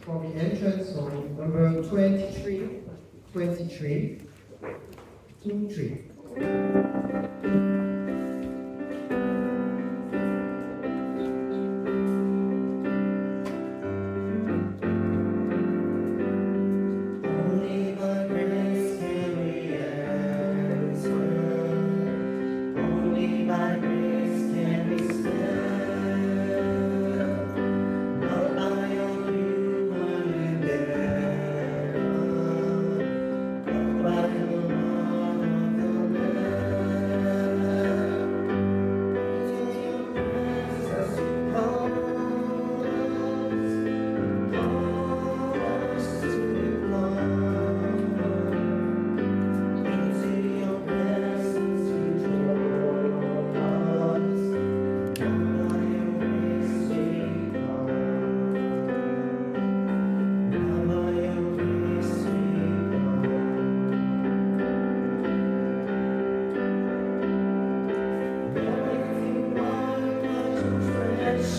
For the entrance, so number 23, 23, 23.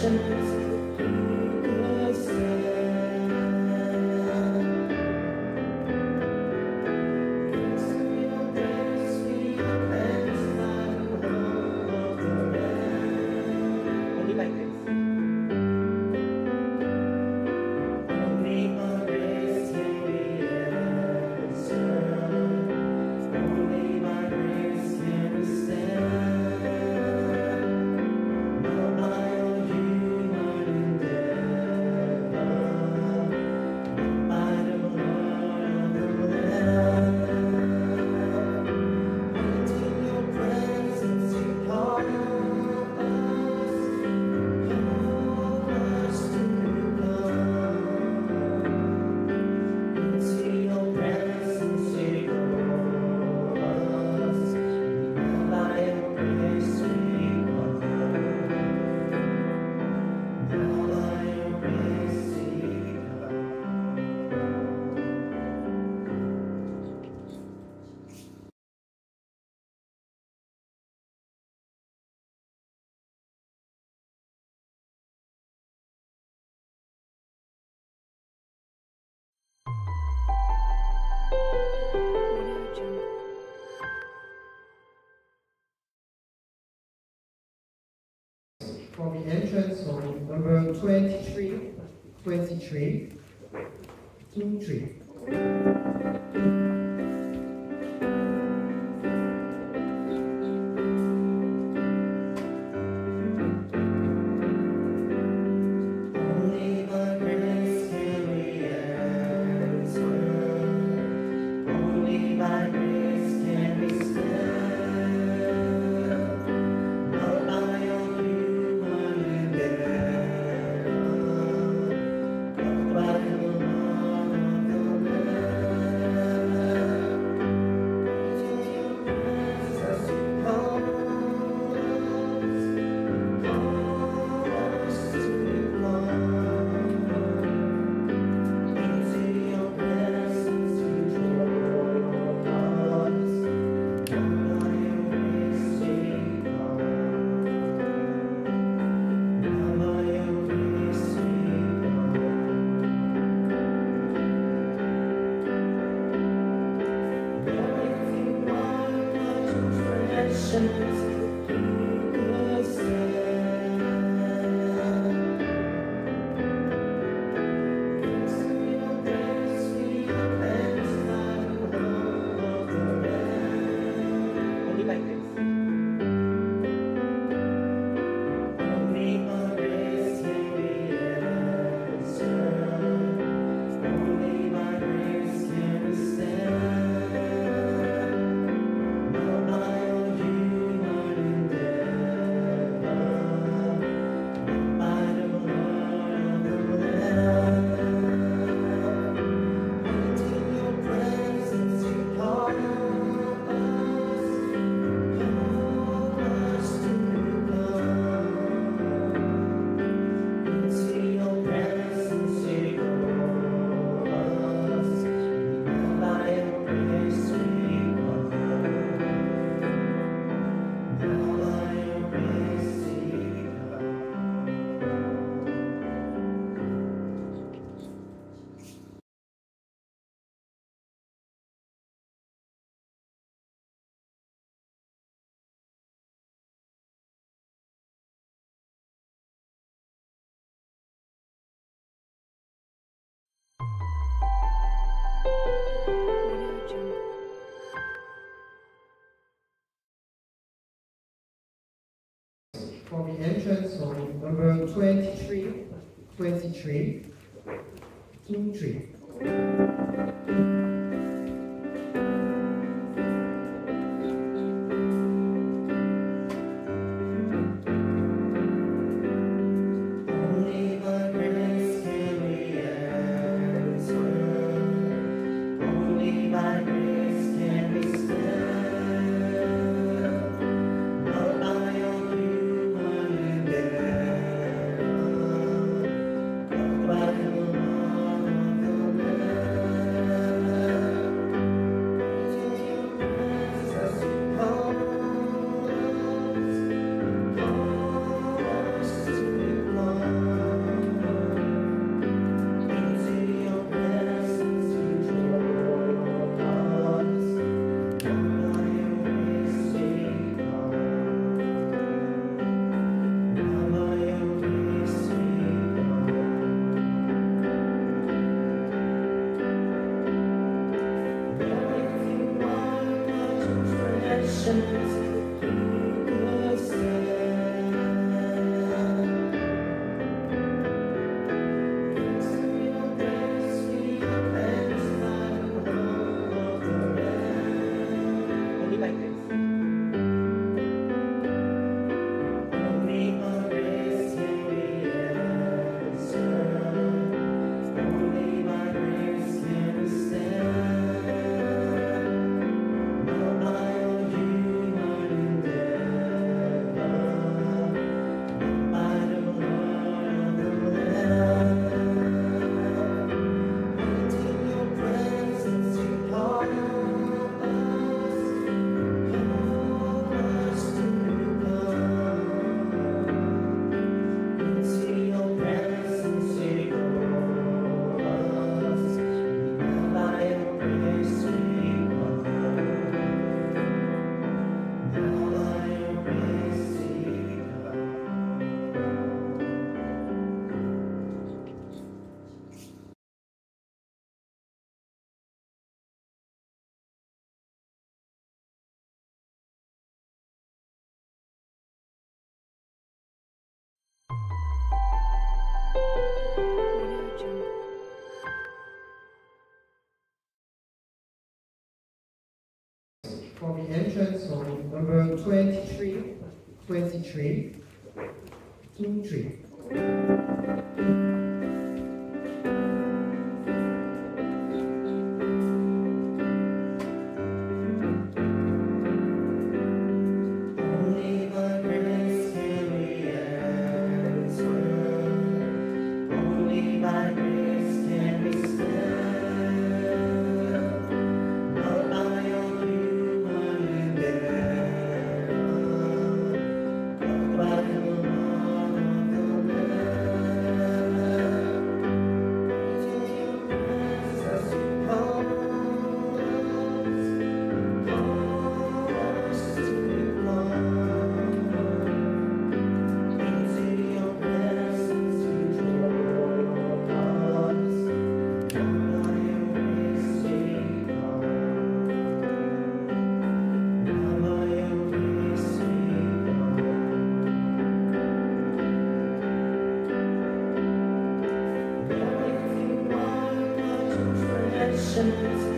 ashes. For the entrance, so number 23, 23, 23. questions. For the entrance on number 23, 23, 23. shoes. For the entrance on number 23, 23, 23. directions